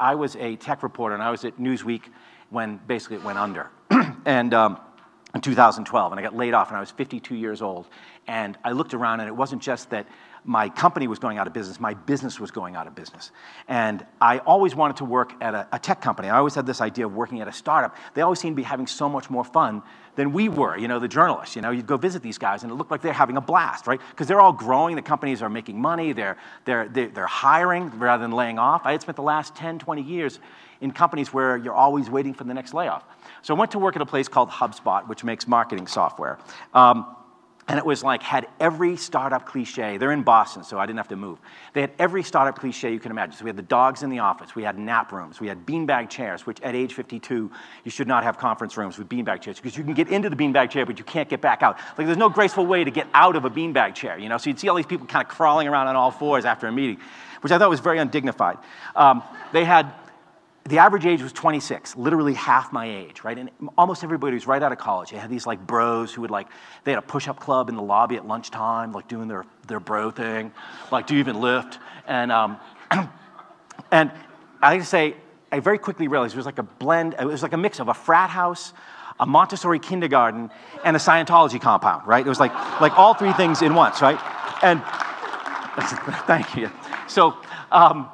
I was a tech reporter, and I was at Newsweek when basically it went under. and um, in 2012, and I got laid off, and I was 52 years old. And I looked around, and it wasn't just that my company was going out of business, my business was going out of business. And I always wanted to work at a, a, tech company. I always had this idea of working at a startup. They always seemed to be having so much more fun than we were, you know, the journalists. You know, you'd go visit these guys and it looked like they're having a blast, right? Because they're all growing, the companies are making money, they're, they're, they're, hiring rather than laying off. I had spent the last 10, 20 years in companies where you're always waiting for the next layoff. So I went to work at a place called HubSpot, which makes marketing software. Um, and it was like, had every startup cliche. They're in Boston, so I didn't have to move. They had every startup cliche you can imagine. So we had the dogs in the office, we had nap rooms, we had beanbag chairs, which at age 52, you should not have conference rooms with beanbag chairs because you can get into the beanbag chair, but you can't get back out. Like, there's no graceful way to get out of a beanbag chair, you know? So you'd see all these people kind of crawling around on all fours after a meeting, which I thought was very undignified. Um, they had the average age was 26, literally half my age, right? And almost everybody was right out of college. They had these like bros who would like, they had a push-up club in the lobby at lunchtime, like doing their, their bro thing, like do you even lift? And, um, and I like to say, I very quickly realized it was like a blend, it was like a mix of a frat house, a Montessori kindergarten, and a Scientology compound, right? It was like, like all three things in once, right? And thank you. So, um,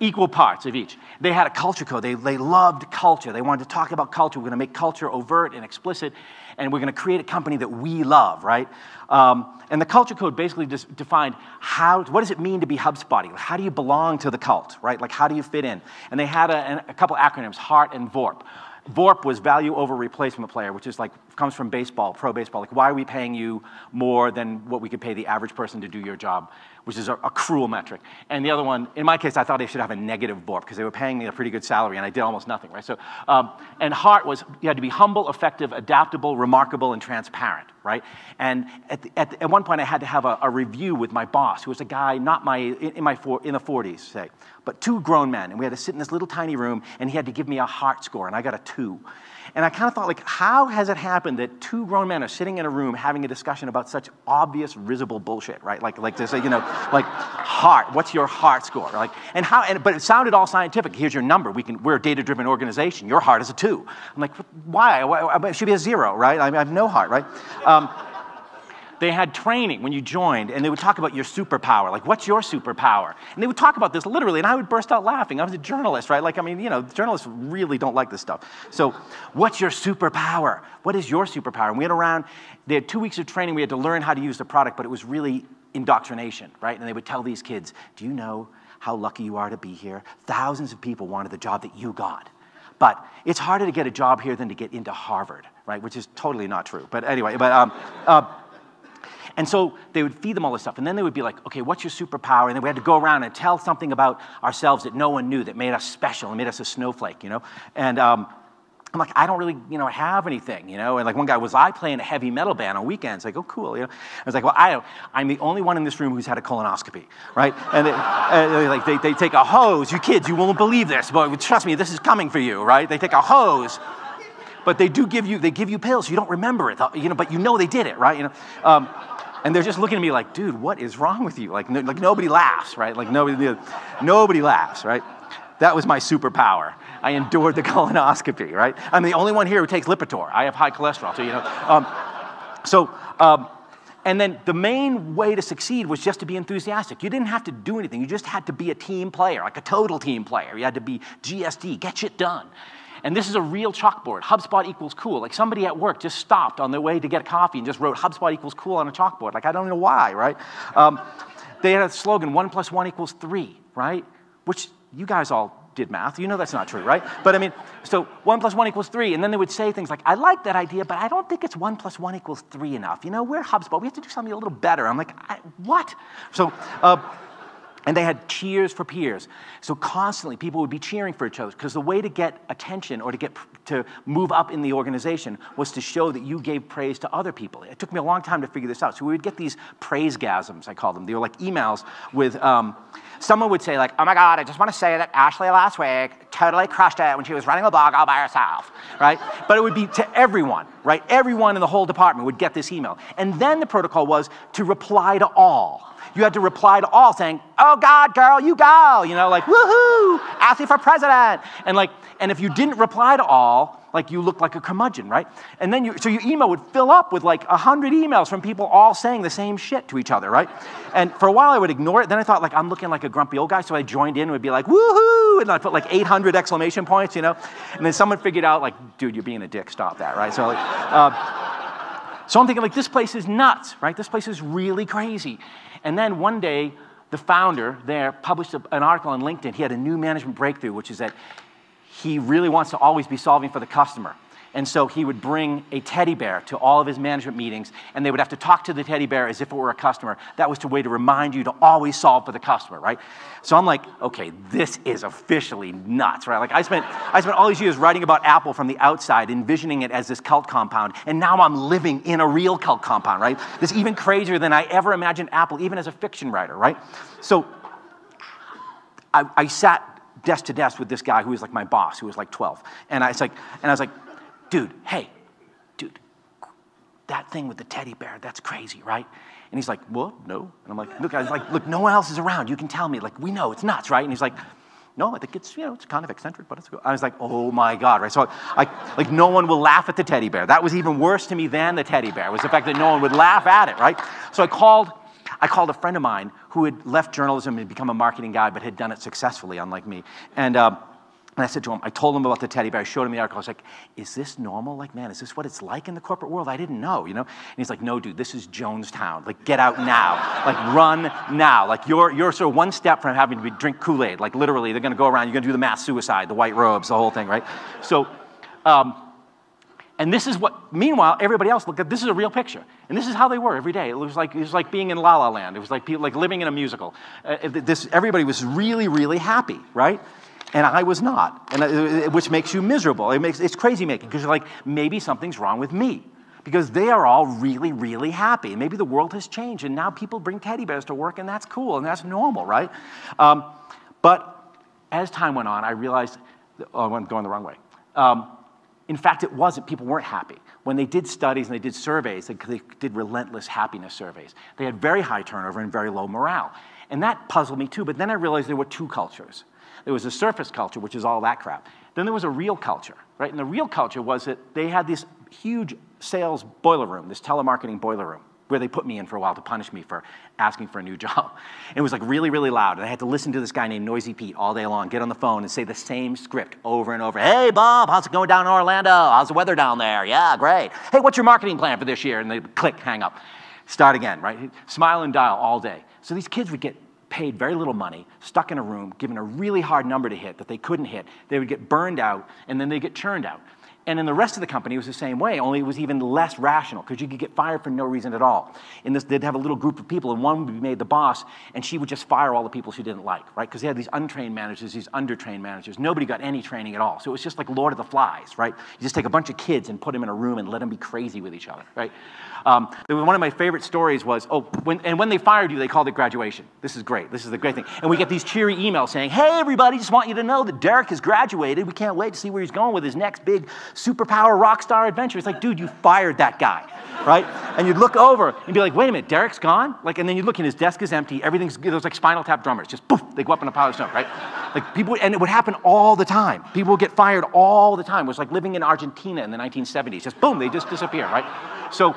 equal parts of each. They had a culture code. They, they loved culture. They wanted to talk about culture. We're going to make culture overt and explicit, and we're going to create a company that we love, right? Um, and the culture code basically just defined how, what does it mean to be HubSpotty? How do you belong to the cult, right? Like, how do you fit in? And they had a, a couple acronyms, HEART and VORP. VORP was value over replacement player, which is like comes from baseball, pro baseball. Like, why are we paying you more than what we could pay the average person to do your job? Which is a, a, cruel metric. And the other one, in my case, I thought they should have a negative VORP because they were paying me a pretty good salary and I did almost nothing, right? So, um, and heart was you had to be humble, effective, adaptable, remarkable, and transparent, right? And at, the, at, the, at one point, I had to have a, a, review with my boss, who was a guy not my in, in my for, in the 40s, say, but two grown men, and we had to sit in this little tiny room, and he had to give me a heart score, and I got a two. And I kind of thought, like, how has it happened that two grown men are sitting in a room having a discussion about such obvious, risible bullshit, right? Like, like say, you know, like heart. What's your heart score? Like, and how? And, but it sounded all scientific. Here's your number. We can. We're a data-driven organization. Your heart is a two. I'm like, why? why? It should be a zero, right? I, mean, I have no heart, right? Um, they had training when you joined, and they would talk about your superpower. Like, what's your superpower? And they would talk about this literally, and I would burst out laughing. I was a journalist, right? Like, I mean, you know, journalists really don't like this stuff. So, what's your superpower? What is your superpower? And we had around, they had two weeks of training. We had to learn how to use the product, but it was really indoctrination, right? And they would tell these kids, do you know how lucky you are to be here? Thousands of people wanted the job that you got. But it's harder to get a job here than to get into Harvard, right? Which is totally not true. But anyway, but um, uh, and so they would feed them all this stuff. And then they would be like, okay, what's your superpower? And then we had to go around and tell something about ourselves that no one knew that made us special and made us a snowflake, you know? And um, I'm like, I don't really, you know, have anything, you know? And like one guy was, I play in a heavy metal band on weekends. Like, oh, cool, you know? I was like, well, I, I'm the only one in this room who's had a colonoscopy, right? And, and like, they, they take a hose. You kids, you won't believe this, but trust me, this is coming for you, right? They take a hose but they do give you they give you pills you don't remember it you know but you know they did it right you know um, and they're just looking at me like, dude, what is wrong with you? Like, no, like nobody laughs, right? Like nobody, nobody laughs, right? That was my superpower. I endured the colonoscopy, right? I'm the only one here who takes Lipitor. I have high cholesterol, so you know. Um, so, um, and then the main way to succeed was just to be enthusiastic. You didn't have to do anything. You just had to be a team player, like a total team player. You had to be GSD, get shit done. And this is a real chalkboard. HubSpot equals cool. Like somebody at work just stopped on their way to get coffee and just wrote HubSpot equals cool on a chalkboard. Like I don't know why, right? Um, they had a slogan, one plus one equals three, right? Which you guys all did math. You know that's not true, right? But I mean, so one plus one equals three. And then they would say things like, I like that idea, but I don't think it's one plus one equals three enough. You know, we're HubSpot. We have to do something a little better. I'm like, what? So, uh, and they had cheers for peers. So constantly people would be cheering for each other because the way to get attention or to get to move up in the organization was to show that you gave praise to other people. It took me a long time to figure this out. So we would get these praise gasms, I call them. They were like emails with um, someone would say like, oh my God, I just want to say that Ashley last week totally crushed it when she was running a blog all by herself, right? But it would be to everyone, right? Everyone in the whole department would get this email. And then the protocol was to reply to all. You had to reply to all saying, oh God, girl, you go. You know, like, woohoo, Ashley for president. And like, and if you didn't reply to all, like you looked like a curmudgeon, right? And then you, so your email would fill up with like a hundred emails from people all saying the same shit to each other, right? And for a while I would ignore it. Then I thought like I'm looking like a grumpy old guy, so I joined in and would be like, woohoo, and I put like 800 exclamation points, you know? And then someone figured out like, dude, you're being a dick, stop that, right? So like, uh, so I'm thinking like this place is nuts, right? This place is really crazy. And then one day, the founder there published an article on LinkedIn. He had a new management breakthrough, which is that he really wants to always be solving for the customer. And so he would bring a teddy bear to all of his management meetings, and they would have to talk to the teddy bear as if it were a customer. That was a way to remind you to always solve for the customer, right? So I'm like, okay, this is officially nuts, right? Like I spent, I spent all these years writing about Apple from the outside, envisioning it as this cult compound, and now I'm living in a real cult compound, right? This even crazier than I ever imagined Apple, even as a fiction writer, right? So I, I sat desk to desk with this guy who was like my boss, who was like 12. And I was like, and I was like, dude, hey, dude, that thing with the teddy bear, that's crazy, right? And he's like, well, no. And I'm like, look, I was like, look, no one else is around. You can tell me. Like, we know it's nuts, right? And he's like, no, I think it's, you know, it's kind of eccentric, but it's good. I was like, oh my God, right? So I, I, like, no one will laugh at the teddy bear. That was even worse to me than the teddy bear, was the fact that no one would laugh at it, right? So I called, I called a friend of mine who had left journalism and become a marketing guy, but had done it successfully, unlike me. And, uh, and I said to him, I told him about the teddy bear. I showed him the article. I was like, is this normal? Like, man, is this what it's like in the corporate world? I didn't know, you know? And he's like, no, dude, this is Jonestown. Like, get out now. like, run now. Like, you're, you're sort of one step from having to be, drink Kool-Aid. Like, literally, they're going to go around. You're going to do the mass suicide, the white robes, the whole thing, right? So, um, and this is what, meanwhile, everybody else looked at this is a real picture. And this is how they were every day. It was like, it was like being in La La Land. It was like, people, like living in a musical. Uh, this, everybody was really, really happy, right? and I was not, and, uh, which makes you miserable. It makes, it's crazy making because you're like, maybe something's wrong with me. Because they are all really, really happy. Maybe the world has changed, and now people bring teddy bears to work, and that's cool, and that's normal, right? Um, but as time went on, I realized, oh, I'm going the wrong way. Um, in fact, it wasn't, people weren't happy. When they did studies and they did surveys, they, they did relentless happiness surveys. They had very high turnover and very low morale. And that puzzled me too, but then I realized there were two cultures. There was a surface culture, which is all that crap. Then there was a real culture, right? And the real culture was that they had this huge sales boiler room, this telemarketing boiler room, where they put me in for a while to punish me for asking for a new job. It was like really, really loud. And I had to listen to this guy named Noisy Pete all day long, get on the phone and say the same script over and over. Hey, Bob, how's it going down in Orlando? How's the weather down there? Yeah, great. Hey, what's your marketing plan for this year? And they click, hang up. Start again, right? Smile and dial all day. So these kids would get paid very little money, stuck in a room, given a really hard number to hit that they couldn't hit. They would get burned out, and then they get churned out. And in the rest of the company, it was the same way, only it was even less rational because you could get fired for no reason at all. In this, they'd have a little group of people, and one would be made the boss, and she would just fire all the people she didn't like, right? Because they had these untrained managers, these undertrained managers. Nobody got any training at all. So it was just like Lord of the Flies, right? You just take a bunch of kids and put them in a room and let them be crazy with each other, right? Um, one of my favorite stories was, oh, when, and when they fired you, they called it graduation. This is great. This is the great thing. And we get these cheery emails saying, hey, everybody, just want you to know that Derek has graduated. We can't wait to see where he's going with his next big superpower rock star adventure. It's like, dude, you fired that guy, right? And you'd look over and be like, wait a minute, Derek's gone? Like, and then you look and his desk is empty. Everything's, there's like spinal tap drummers. Just poof, they go up in a pile of snow, right? Like people, and it would happen all the time. People would get fired all the time. It was like living in Argentina in the 1970s. Just boom, they just disappear, right? So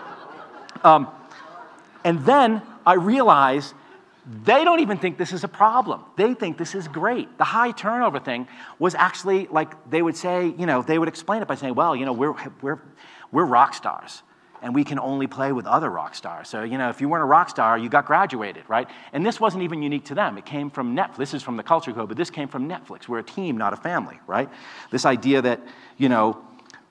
um, and then I realize they don't even think this is a problem. They think this is great. The high turnover thing was actually like they would say, you know, they would explain it by saying, well, you know, we're, we're, we're rock stars and we can only play with other rock stars. So, you know, if you weren't a rock star, you got graduated, right? And this wasn't even unique to them. It came from Netflix. This is from the culture code, but this came from Netflix. We're a team, not a family, right? This idea that, you know,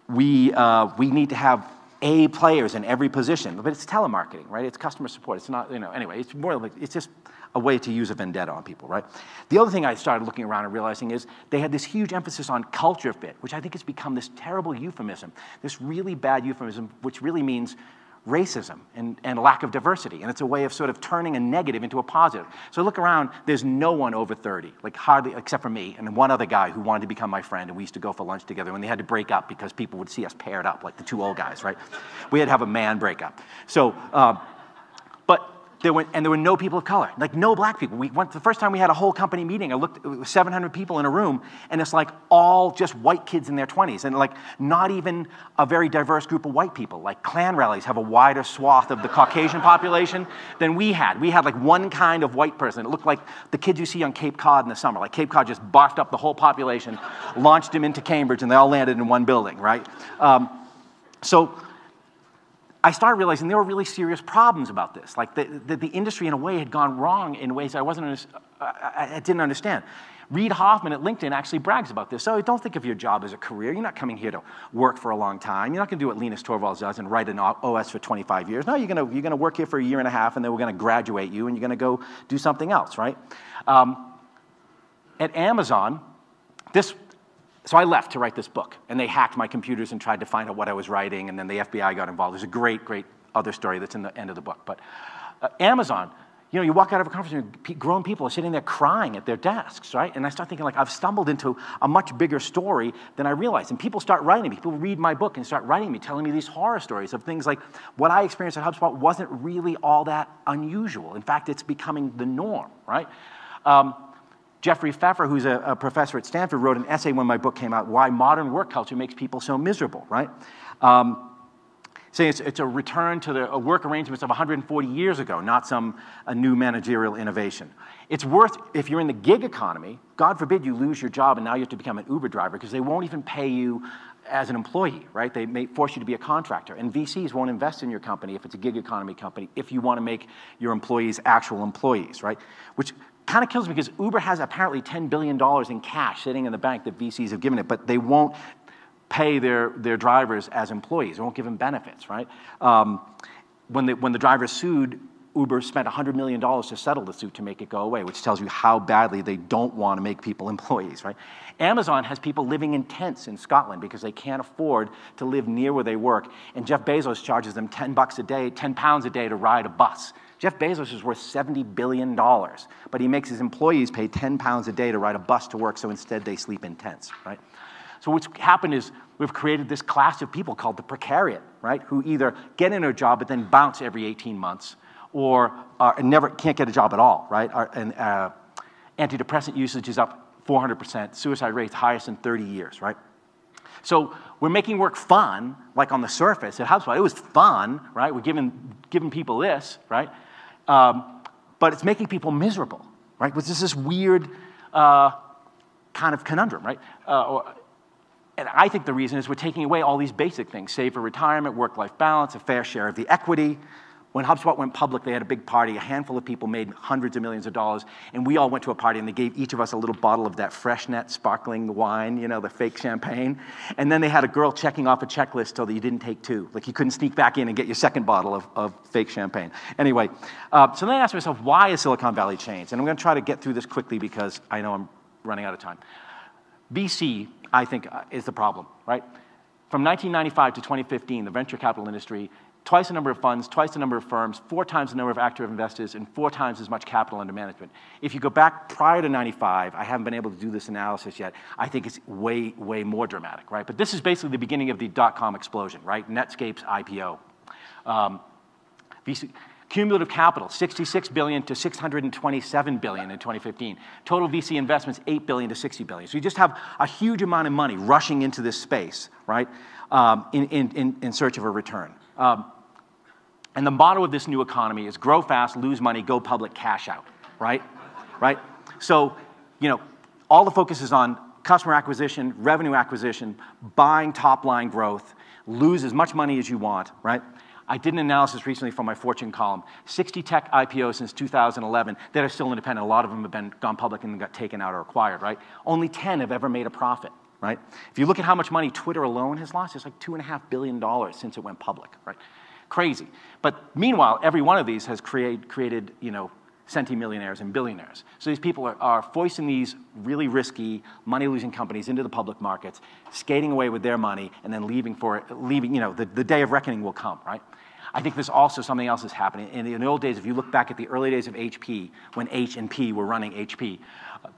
we, uh, we need to have a players in every position. But it's telemarketing, right? It's customer support. It's not, you know, anyway, it's more like, it's just a way to use a vendetta on people, right? The other thing I started looking around and realizing is they had this huge emphasis on culture fit, which I think has become this terrible euphemism, this really bad euphemism, which really means racism and, and lack of diversity. And it's a way of sort of turning a negative into a positive. So look around, there's no one over 30, like hardly, except for me and one other guy who wanted to become my friend. And we used to go for lunch together when they had to break up because people would see us paired up, like the two old guys, right? We had to have a man breakup. So, um, there were, and there were no people of color, like no black people. We went the first time we had a whole company meeting. I looked, it was 700 people in a room, and it's like all just white kids in their 20s, and like not even a very diverse group of white people. Like Klan rallies have a wider swath of the Caucasian population than we had. We had like one kind of white person. It looked like the kids you see on Cape Cod in the summer. Like Cape Cod just barfed up the whole population, launched them into Cambridge, and they all landed in one building, right? Um, so I started realizing there were really serious problems about this. Like the, the, the industry, in a way, had gone wrong in ways I wasn't, I, I didn't understand. Reid Hoffman at LinkedIn actually brags about this. So don't think of your job as a career. You're not coming here to work for a long time. You're not going to do what Linus Torvalds does and write an OS for 25 years. No, you're going to, you're going to work here for a year and a half, and then we're going to graduate you, and you're going to go do something else, right? Um, at Amazon, this so I left to write this book, and they hacked my computers and tried to find out what I was writing, and then the FBI got involved. There's a great, great other story that's in the end of the book. But uh, Amazon, you know, you walk out of a conference and grown people are sitting there crying at their desks, right? And I start thinking, like, I've stumbled into a much bigger story than I realized. And people start writing me. People read my book and start writing me, telling me these horror stories of things like what I experienced at HubSpot wasn't really all that unusual. In fact, it's becoming the norm, right? Um, Jeffrey Pfeffer, who's a, a, professor at Stanford, wrote an essay when my book came out, Why Modern Work Culture Makes People So Miserable, right? Um, saying it's, it's, a return to the work arrangements of 140 years ago, not some a new managerial innovation. It's worth, if you're in the gig economy, God forbid you lose your job and now you have to become an Uber driver because they won't even pay you as an employee, right? They may force you to be a contractor. And VCs won't invest in your company if it's a gig economy company if you want to make your employees actual employees, right? Which kind of kills me because Uber has apparently $10 billion in cash sitting in the bank that VCs have given it, but they won't pay their, their drivers as employees. They won't give them benefits, right? Um, when, the, when the driver sued, Uber spent $100 million to settle the suit to make it go away, which tells you how badly they don't want to make people employees, right? Amazon has people living in tents in Scotland because they can't afford to live near where they work, and Jeff Bezos charges them 10 bucks a day, 10 pounds a day to ride a bus. Jeff Bezos is worth $70 billion, but he makes his employees pay 10 pounds a day to ride a bus to work, so instead they sleep in tents, right? So what's happened is we've created this class of people called the precariat, right? Who either get in a job but then bounce every 18 months, or are, never can't get a job at all, right? And uh, antidepressant usage is up 400%, suicide rates highest in 30 years, right? So we're making work fun, like on the surface at HubSpot. It was fun, right? We're giving, giving people this, right? Um, but it's making people miserable, right? Which is this weird uh, kind of conundrum, right? Uh, or, and I think the reason is we're taking away all these basic things save for retirement, work life balance, a fair share of the equity, when HubSpot went public, they had a big party. A handful of people made hundreds of millions of dollars, and we all went to a party, and they gave each of us a little bottle of that Freixenet sparkling wine, you know, the fake champagne. And then they had a girl checking off a checklist so that you didn't take two. Like you couldn't sneak back in and get your second bottle of, of fake champagne. Anyway, uh, so then I asked myself, why is Silicon Valley changed? And I'm going to try to get through this quickly because I know I'm running out of time. VC, I think, uh, is the problem, right? From 1995 to 2015, the venture capital industry twice the number of funds, twice the number of firms, four times the number of active investors, and four times as much capital under management. If you go back prior to 95, I haven't been able to do this analysis yet, I think it's way, way more dramatic, right? But this is basically the beginning of the dot-com explosion, right? Netscape's IPO. Um, VC, cumulative capital, 66 billion to 627 billion in 2015. Total VC investments, 8 billion to 60 billion. So you just have a huge amount of money rushing into this space, right? Um, in, in, in search of a return. Um, and the motto of this new economy is grow fast, lose money, go public, cash out, right? right? So, you know, all the focus is on customer acquisition, revenue acquisition, buying top line growth, lose as much money as you want, right? I did an analysis recently from my Fortune column. 60 tech IPOs since 2011 that are still independent. A lot of them have been gone public and got taken out or acquired, right? Only 10 have ever made a profit, right? If you look at how much money Twitter alone has lost, it's like $2.5 billion since it went public, right? Crazy. But meanwhile, every one of these has create, created, you know, centimillionaires and billionaires. So these people are, are foisting these really risky, money-losing companies into the public markets, skating away with their money, and then leaving for leaving. You know, the, the day of reckoning will come, right? I think there's also something else that's happening. In the, in the old days, if you look back at the early days of HP, when H and P were running HP,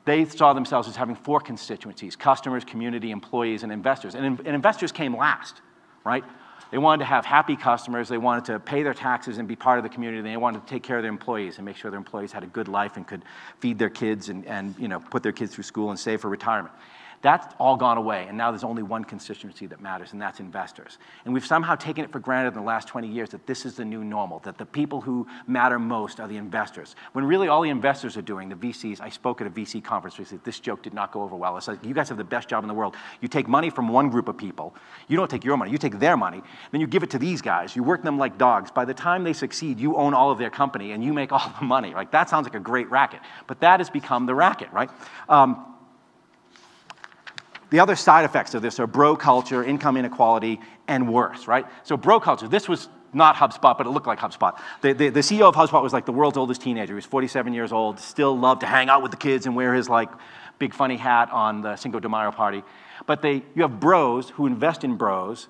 they saw themselves as having four constituencies, customers, community, employees, and investors. And, and investors came last, right? They wanted to have happy customers. They wanted to pay their taxes and be part of the community. They wanted to take care of their employees and make sure their employees had a good life and could feed their kids and, and you know, put their kids through school and save for retirement. That's all gone away, and now there's only one constituency that matters, and that's investors. And we've somehow taken it for granted in the last 20 years that this is the new normal, that the people who matter most are the investors. When really all the investors are doing, the VCs, I spoke at a VC conference recently, this joke did not go over well. It's like, you guys have the best job in the world. You take money from one group of people, you don't take your money, you take their money, then you give it to these guys, you work them like dogs. By the time they succeed, you own all of their company and you make all the money. Like, that sounds like a great racket, but that has become the racket, right? Um, the other side effects of this are bro culture, income inequality, and worse, right? So bro culture, this was not HubSpot, but it looked like HubSpot. The, the, the, CEO of HubSpot was like the world's oldest teenager. He was 47 years old, still loved to hang out with the kids and wear his like big funny hat on the Cinco de Mayo party. But they, you have bros who invest in bros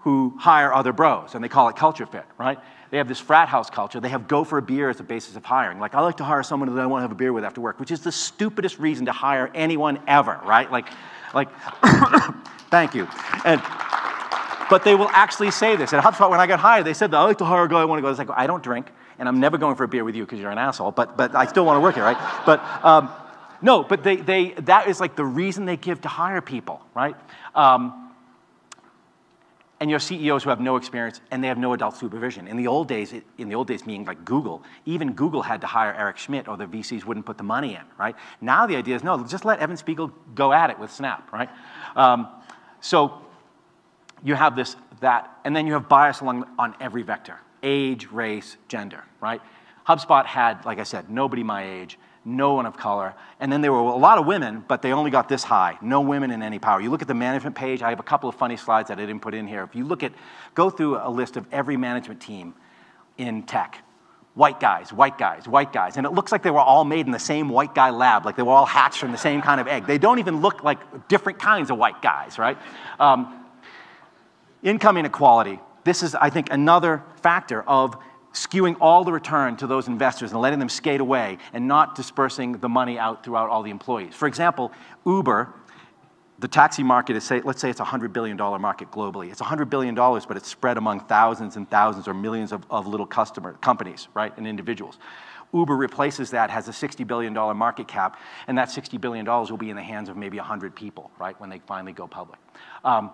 who hire other bros, and they call it culture fit, right? They have this frat house culture. They have go for a beer as a basis of hiring. Like, I like to hire someone that I want to have a beer with after work, which is the stupidest reason to hire anyone ever, right? Like, like, thank you. And, but they will actually say this. At HubSpot, when I got hired, they said, I like to hire a guy I want to go. I was like, I don't drink, and I'm never going for a beer with you because you're an asshole, but, but I still want to work here, right? But um, no, but they, they, that is like the reason they give to hire people, right? Um, and you have CEOs who have no experience and they have no adult supervision. In the old days, in the old days meaning like Google, even Google had to hire Eric Schmidt or the VCs wouldn't put the money in, right? Now the idea is no, just let Evan Spiegel go at it with Snap, right? Um, so you have this, that, and then you have bias along, on every vector, age, race, gender, right? HubSpot had, like I said, nobody my age, no one of color. And then there were a lot of women, but they only got this high. No women in any power. You look at the management page, I have a couple of funny slides that I didn't put in here. If you look at, go through a list of every management team in tech. White guys, white guys, white guys. And it looks like they were all made in the same white guy lab, like they were all hatched from the same kind of egg. They don't even look like different kinds of white guys, right? Um, income inequality. This is, I think, another factor of skewing all the return to those investors and letting them skate away and not dispersing the money out throughout all the employees. For example, Uber, the taxi market is, say, let's say it's a $100 billion market globally. It's $100 billion, but it's spread among thousands and thousands or millions of, of little customer companies, right, and individuals. Uber replaces that, has a $60 billion market cap, and that $60 billion will be in the hands of maybe 100 people, right, when they finally go public. Um,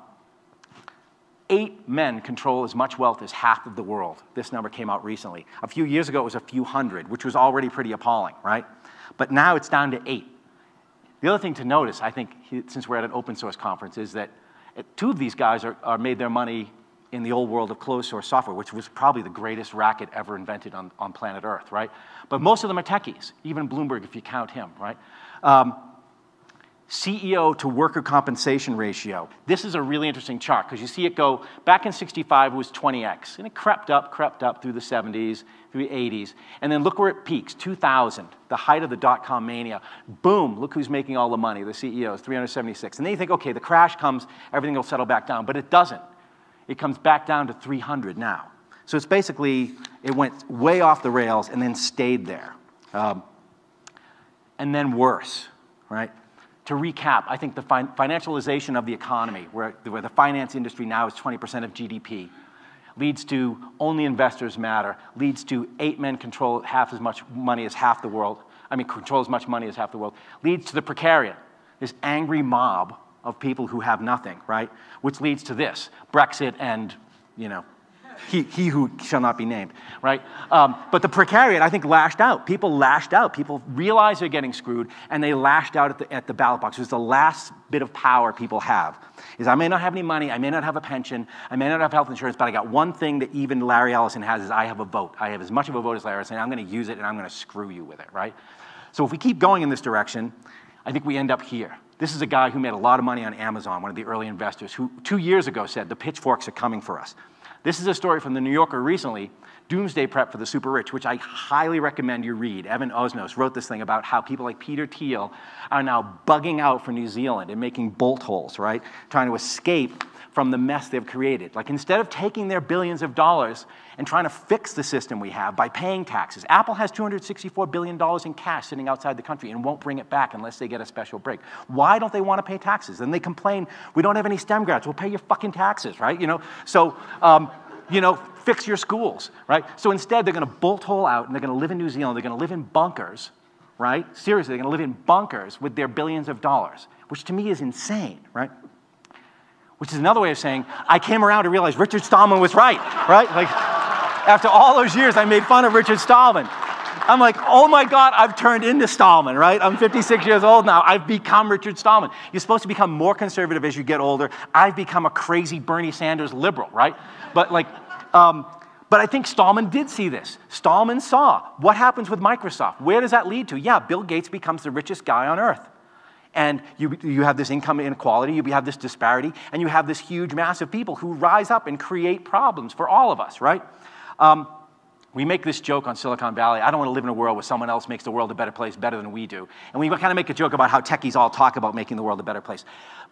eight men control as much wealth as half of the world. This number came out recently. A few years ago, it was a few hundred, which was already pretty appalling, right? But now it's down to eight. The other thing to notice, I think, since we're at an open source conference, is that two of these guys are, are made their money in the old world of closed source software, which was probably the greatest racket ever invented on, on planet Earth, right? But most of them are techies, even Bloomberg, if you count him, right? Um, CEO to worker compensation ratio. This is a really interesting chart because you see it go back in 65 it was 20x and it crept up, crept up through the 70s, through the 80s. And then look where it peaks 2000, the height of the dot com mania. Boom, look who's making all the money, the CEOs, 376. And then you think, okay, the crash comes, everything will settle back down. But it doesn't. It comes back down to 300 now. So it's basically, it went way off the rails and then stayed there. Um, and then worse, right? To recap, I think the fin financialization of the economy, where, where the finance industry now is 20% of GDP, leads to only investors matter, leads to eight men control half as much money as half the world, I mean, control as much money as half the world, leads to the precariat, this angry mob of people who have nothing, right? Which leads to this Brexit and, you know, he, he who shall not be named, right? Um, but the precariat, I think, lashed out. People lashed out. People realized they're getting screwed, and they lashed out at the, at the ballot box. It was the last bit of power people have. Is I may not have any money, I may not have a pension, I may not have health insurance, but I got one thing that even Larry Ellison has is I have a vote. I have as much of a vote as Larry Ellison. I'm going to use it, and I'm going to screw you with it, right? So if we keep going in this direction, I think we end up here. This is a guy who made a lot of money on Amazon, one of the early investors, who two years ago said, the pitchforks are coming for us. This is a story from the New Yorker recently, Doomsday Prep for the Super Rich, which I highly recommend you read. Evan Osnos wrote this thing about how people like Peter Thiel are now bugging out for New Zealand and making bolt holes, right? Trying to escape from the mess they've created. Like instead of taking their billions of dollars and trying to fix the system we have by paying taxes, Apple has $264 billion in cash sitting outside the country and won't bring it back unless they get a special break. Why don't they want to pay taxes? Then they complain, we don't have any STEM grads. We'll pay your fucking taxes, right? You know, so, um, you know, fix your schools, right? So instead, they're going to bolt hole out and they're going to live in New Zealand. They're going to live in bunkers, right? Seriously, they're going to live in bunkers with their billions of dollars, which to me is insane, right? Which is another way of saying, I came around to realize Richard Stallman was right, right? Like, after all those years, I made fun of Richard Stallman. I'm like, oh my God, I've turned into Stallman, right? I'm 56 years old now. I've become Richard Stallman. You're supposed to become more conservative as you get older. I've become a crazy Bernie Sanders liberal, right? But like, um, but I think Stallman did see this. Stallman saw what happens with Microsoft. Where does that lead to? Yeah, Bill Gates becomes the richest guy on earth. And you, you have this income inequality, you have this disparity, and you have this huge mass of people who rise up and create problems for all of us, right? Um, we make this joke on Silicon Valley. I don't want to live in a world where someone else makes the world a better place better than we do. And we kind of make a joke about how techies all talk about making the world a better place.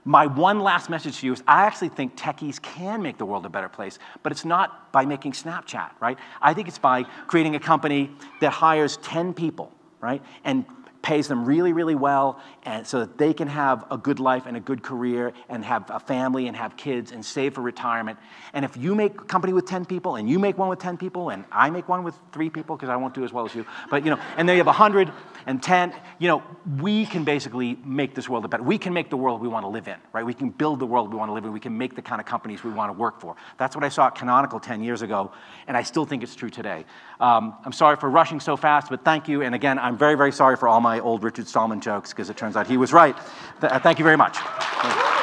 My one last message to you is I actually think techies can make the world a better place, but it's not by making Snapchat, right? I think it's by creating a company that hires 10 people, right? And pays them really, really well, and so that they can have a good life and a good career and have a family and have kids and save for retirement. And if you make a company with 10 people and you make one with 10 people and I make one with three people because I won't do as well as you, but you know, and then you have 100 and 10, you know, we can basically make this world a better. We can make the world we want to live in, right? We can build the world we want to live in. We can make the kind of companies we want to work for. That's what I saw at Canonical 10 years ago, and I still think it's true today. Um, I'm sorry for rushing so fast, but thank you. And again, I'm very, very sorry for all my old Richard Stallman jokes because it turns out he was right. Th- thank you very much.